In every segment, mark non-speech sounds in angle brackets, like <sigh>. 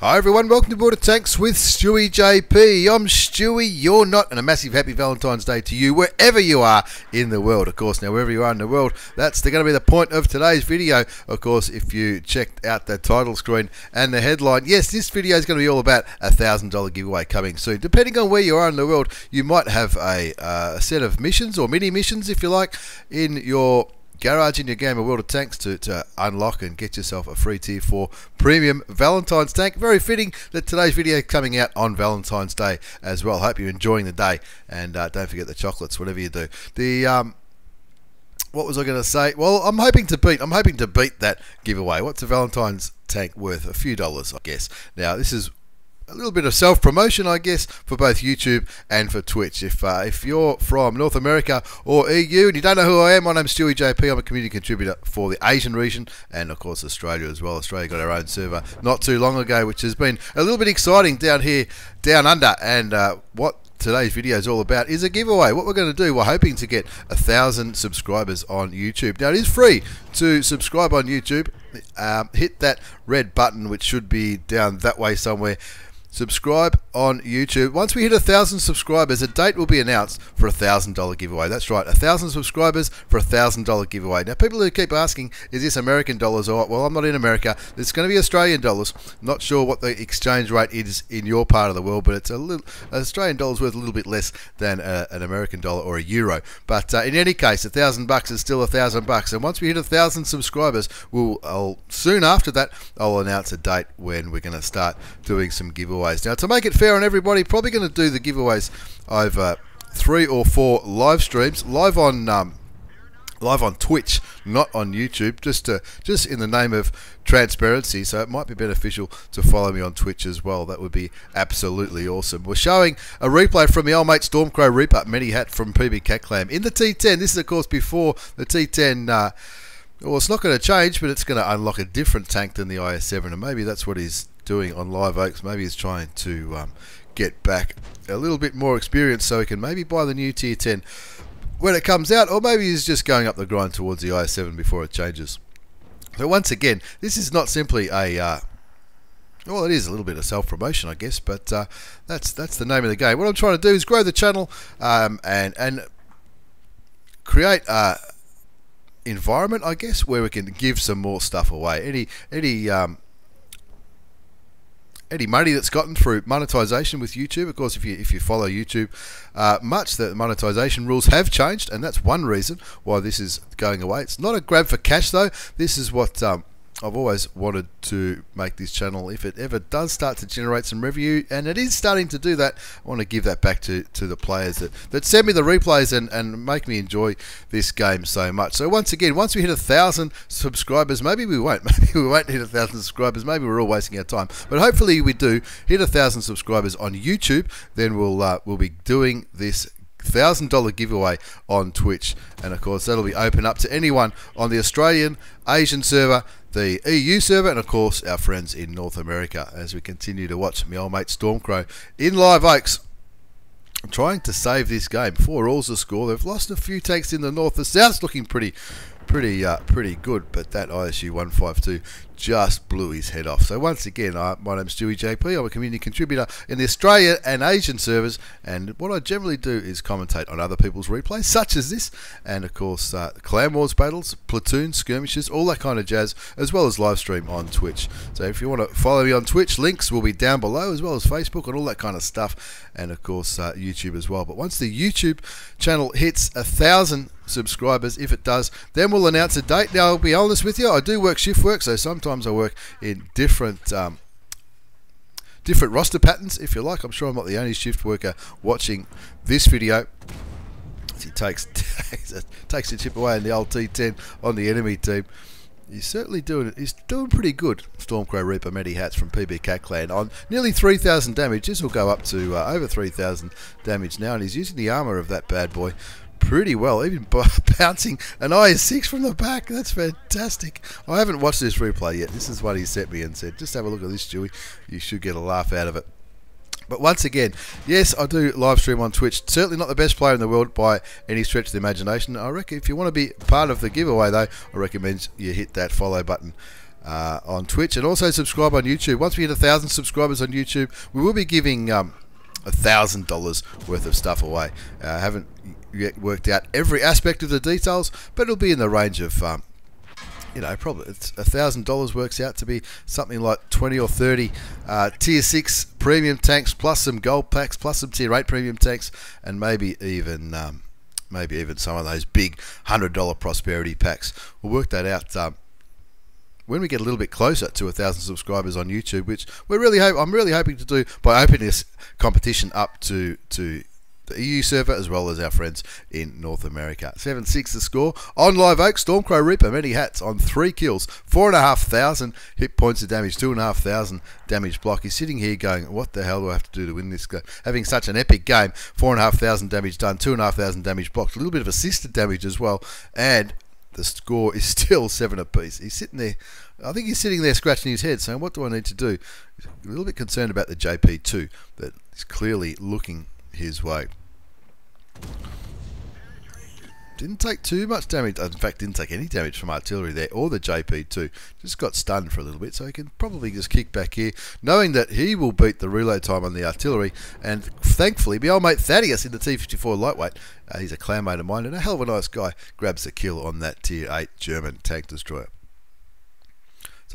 Hi everyone, welcome to World of Tanks with Stewie JP. I'm Stewie, you're not, and a massive happy Valentine's Day to you wherever you are in the world. Of course, now wherever you are in the world, that's going to be the point of today's video. Of course, if you checked out the title screen and the headline, yes, this video is going to be all about a thousand dollar giveaway coming soon. Depending on where you are in the world, you might have a, uh, a set of missions or mini missions, if you like, in your garage in your game of World of Tanks to, to unlock and get yourself a free tier 4 premium Valentine's tank. Very fitting that today's video coming out on Valentine's Day as well. Hope you're enjoying the day and uh, don't forget the chocolates, whatever you do. The um, what was I going to say? Well, I'm hoping to beat. I'm hoping to beat that giveaway. What's a Valentine's tank worth? A few dollars, I guess. Now this is a little bit of self promotion, I guess, for both YouTube and for Twitch. If uh, if you're from North America or EU and you don't know who I am, my name's Stewie JP. I'm a community contributor for the Asian region and, of course, Australia as well. Australia got our own server not too long ago, which has been a little bit exciting down here, down under. And uh, what today's video is all about is a giveaway. What we're going to do, we're hoping to get a thousand subscribers on YouTube. Now, it is free to subscribe on YouTube. Um, hit that red button, which should be down that way somewhere subscribe on YouTube. Once we hit a thousand subscribers, a date will be announced for a thousand dollar giveaway. That's right, a thousand subscribers for a thousand dollar giveaway. Now, people who keep asking, is this American dollars or well, I'm not in America. It's going to be Australian dollars. Not sure what the exchange rate is in your part of the world, but it's a little Australian dollars worth a little bit less than a, an American dollar or a euro. But uh, in any case, a thousand bucks is still a thousand bucks. And once we hit a thousand subscribers, we'll I'll, soon after that I'll announce a date when we're going to start doing some giveaways giveaways. Now, to make it fair on everybody, probably going to do the giveaways over three or four live streams, live on um, live on Twitch, not on YouTube, just to, just in the name of transparency. So it might be beneficial to follow me on Twitch as well. That would be absolutely awesome. We're showing a replay from the old mate Stormcrow Reaper Many Hat from PB Cat Clan in the T10. This is of course before the T10. Uh, well, it's not going to change, but it's going to unlock a different tank than the IS-7, and maybe that's what he's doing on Live Oaks. Maybe he's trying to um, get back a little bit more experience so he can maybe buy the new Tier 10 when it comes out, or maybe he's just going up the grind towards the IS-7 before it changes. So once again, this is not simply a uh, well, it is a little bit of self-promotion, I guess, but uh, that's that's the name of the game. What I'm trying to do is grow the channel um, and and create a environment, I guess, where we can give some more stuff away. Any any um, any money that's gotten through monetization with YouTube. Of course, if you if you follow YouTube uh, much, the monetization rules have changed, and that's one reason why this is going away. It's not a grab for cash though. This is what um, I've always wanted to make this channel, if it ever does start to generate some revenue, and it is starting to do that, I want to give that back to, to the players that, that send me the replays and, and make me enjoy this game so much. So once again, once we hit a thousand subscribers, maybe we won't, <laughs> maybe we won't hit a thousand subscribers, maybe we're all wasting our time, but hopefully we do hit a thousand subscribers on YouTube, then we'll, uh, we'll be doing this thousand dollar giveaway on Twitch, and of course that'll be open up to anyone on the Australian, Asian server, the EU server, and of course our friends in North America as we continue to watch my old mate Stormcrow in Live Oaks. Trying to save this game. Four all's the score. They've lost a few takes in the north. The south's looking pretty pretty uh, pretty good, but that ISU 152 just blew his head off. So once again, uh, my name's Stewie JP. I'm a community contributor in the Australia and Asian servers, and what I generally do is commentate on other people's replays, such as this, and of course uh, clan wars battles, platoon skirmishes, all that kind of jazz, as well as live stream on Twitch. So if you want to follow me on Twitch, links will be down below, as well as Facebook and all that kind of stuff, and of course uh, YouTube as well. But once the YouTube channel hits a thousand subscribers. If it does, then we'll announce a date. Now, I'll be honest with you, I do work shift work, so sometimes I work in different. Um, different roster patterns, if you like. I'm sure I'm not the only shift worker watching this video. he takes <laughs> takes a chip away in the old T10 on the enemy team. He's certainly doing it. He's doing pretty good. Stormcrow Reaper Medi Hats from PB Cat Clan on nearly 3,000 damage. This will go up to uh, over 3,000 damage now, and he's using the armor of that bad boy pretty well, even <laughs> bouncing an IS-6 from the back. That's fantastic. I haven't watched this replay yet. This is what he sent me and said, just have a look at this, Stewie. You should get a laugh out of it. But once again, yes, I do live stream on Twitch. Certainly not the best player in the world by any stretch of the imagination. I reckon if you want to be part of the giveaway, though, I recommend you hit that follow button uh, on Twitch and also subscribe on YouTube. Once we hit a thousand subscribers on YouTube, we will be giving um, a thousand dollars worth of stuff away. Uh, I haven't yet worked out every aspect of the details, but it'll be in the range of um, you know, probably it's a thousand dollars works out to be something like twenty or thirty uh, tier six premium tanks, plus some gold packs, plus some tier eight premium tanks, and maybe even um, maybe even some of those big hundred dollar prosperity packs. We'll work that out. Um, when we get a little bit closer to a thousand subscribers on YouTube, which we're really hope I'm really hoping to do by opening this competition up to to the EU server as well as our friends in North America. 7 6 the score. On Live Oak, Stormcrow Reaper, many hats on three kills, 4,500 hit points of damage, 2,500 damage block. He's sitting here going, What the hell do I have to do to win this game? Having such an epic game, 4,500 damage done, 2,500 damage blocked, a little bit of assisted damage as well, and the score is <laughs> still 7 apiece. He's sitting there. I think he's sitting there scratching his head saying, What do I need to do? He's a little bit concerned about the JP2 that is clearly looking his way. Didn't take too much damage. In fact, didn't take any damage from artillery there or the JP2. Just got stunned for a little bit, so he can probably just kick back here, knowing that he will beat the reload time on the artillery. And thankfully, my old mate Thaddeus in the T54 lightweight, uh, he's a clanmate of mine and a hell of a nice guy, grabs the kill on that Tier 8 German tank destroyer.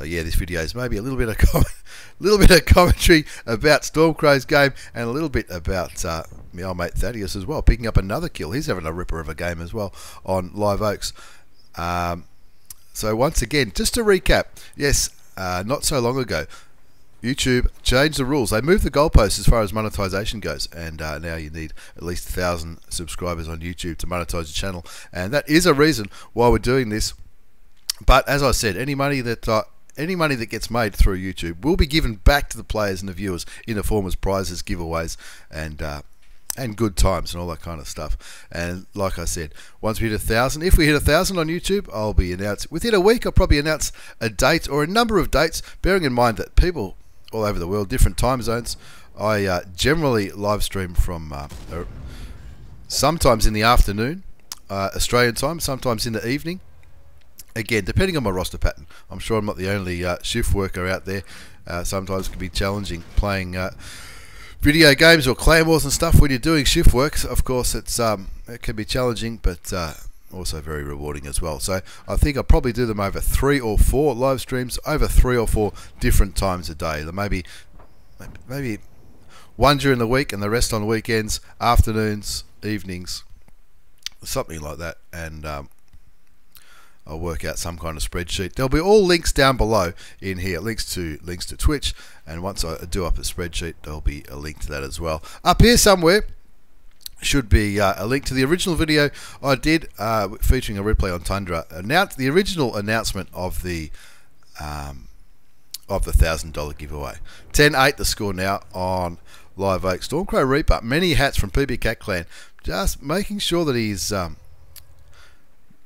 So yeah, this video is maybe a little bit of com- <laughs> little bit of commentary about Stormcrow's game and a little bit about uh, my old mate Thaddeus as well, picking up another kill. He's having a ripper of a game as well on Live Oaks. Um, so once again, just to recap, yes, uh, not so long ago, YouTube changed the rules. They moved the goalposts as far as monetization goes, and uh, now you need at least a thousand subscribers on YouTube to monetize your channel, and that is a reason why we're doing this. But as I said, any money that uh, any money that gets made through YouTube will be given back to the players and the viewers in the form of prizes, giveaways, and uh, and good times and all that kind of stuff. And like I said, once we hit a thousand, if we hit a thousand on YouTube, I'll be announced within a week. I'll probably announce a date or a number of dates, bearing in mind that people all over the world, different time zones. I uh, generally live stream from uh, sometimes in the afternoon, uh, Australian time, sometimes in the evening again, depending on my roster pattern, I'm sure I'm not the only uh, shift worker out there. Uh, sometimes it can be challenging playing uh, video games or clan wars and stuff when you're doing shift work. Of course, it's um, it can be challenging, but uh, also very rewarding as well. So I think I'll probably do them over three or four live streams over three or four different times a day. Maybe maybe one during the week and the rest on weekends, afternoons, evenings, something like that, and um, I'll work out some kind of spreadsheet. There'll be all links down below in here, links to links to Twitch, and once I do up a spreadsheet, there'll be a link to that as well. Up here somewhere should be uh, a link to the original video I did uh, featuring a replay on Tundra. Announced the original announcement of the um, of the thousand dollar giveaway. 10-8 the score now on Live Oak Stormcrow Reaper. Many hats from PB Cat Clan. Just making sure that he's um,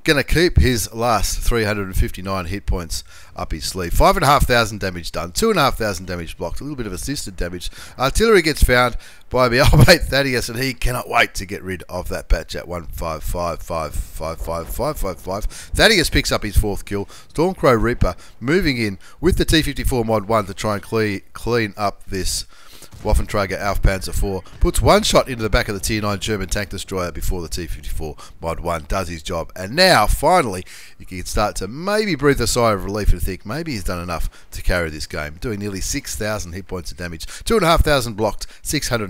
going to keep his last 359 hit points up his sleeve. 5,500 damage done, 2,500 damage blocked, a little bit of assisted damage. Artillery gets found by <laughs> mate Thaddeus, and he cannot wait to get rid of that patch at 155555555. Thaddeus picks up his fourth kill. Stormcrow Reaper moving in with the T54 Mod 1 to try and clean, clean up this Waffenträger Panzer 4 puts one shot into the back of the T9 German tank destroyer before the T-54 Mod 1 does his job. And now, finally, you can start to maybe breathe a sigh of relief and think maybe he's done enough to carry this game. Doing nearly 6,000 hit points of damage, 2,500 blocked,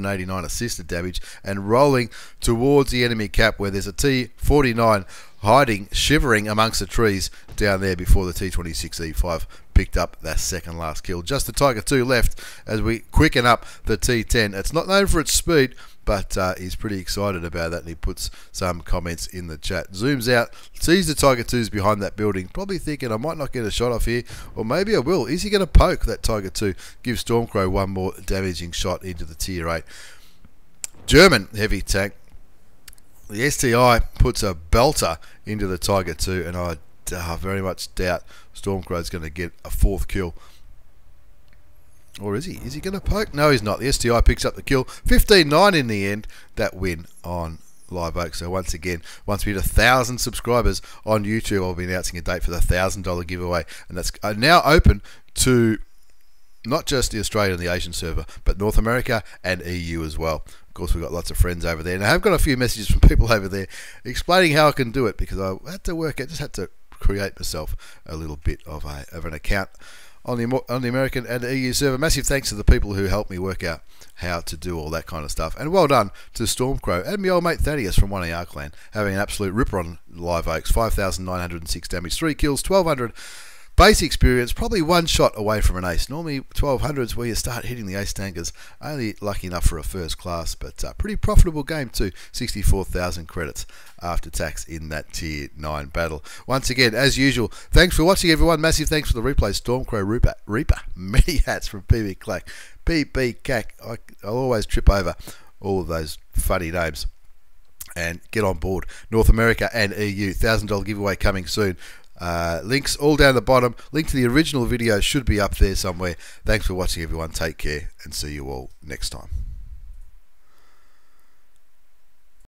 689 assisted damage, and rolling towards the enemy cap where there's a T-49 hiding, shivering amongst the trees down there before the T26E5 picked up that second last kill. Just the Tiger 2 left as we quicken up the T10. It's not known for its speed, but uh, he's pretty excited about that and he puts some comments in the chat. Zooms out, sees the Tiger 2s behind that building, probably thinking I might not get a shot off here, or maybe I will. Is he going to poke that Tiger 2? Give Stormcrow one more damaging shot into the Tier 8. German heavy tank the STI puts a belter into the Tiger 2, and I uh, very much doubt Stormcrow's going to get a fourth kill. Or is he? Is he going to poke? No, he's not. The STI picks up the kill. 15-9 in the end. That win on Live Oak. So once again, once we hit a thousand subscribers on YouTube, I'll be announcing a date for the thousand dollar giveaway, and that's uh, now open to not just the Australian and the Asian server, but North America and EU as well. Of course, we've got lots of friends over there, and I have got a few messages from <laughs> people over there explaining how I can do it because I had to work. I just had to create myself a little bit of a of an account on the on the American and EU server. Massive thanks to the people who helped me work out how to do all that kind of stuff, and well done to Stormcrow and my old mate Thaddeus from One AR Clan having an absolute ripper on Live Oaks. Five thousand nine hundred and six damage, three kills, twelve hundred Base experience, probably one shot away from an ace. Normally 1200s where you start hitting the ace tankers. Only lucky enough for a first class, but uh, pretty profitable game too. 64,000 credits after tax in that tier 9 battle. Once again, as usual, thanks for watching everyone. Massive thanks for the replay. Stormcrow Reaper, Reaper. <laughs> many hats from PB Clack. PB Cack. I, I'll always trip over all of those funny names and get on board. North America and EU. $1,000 giveaway coming soon. Uh, links all down the bottom. Link to the original video should be up there somewhere. Thanks for watching, everyone. Take care and see you all next time.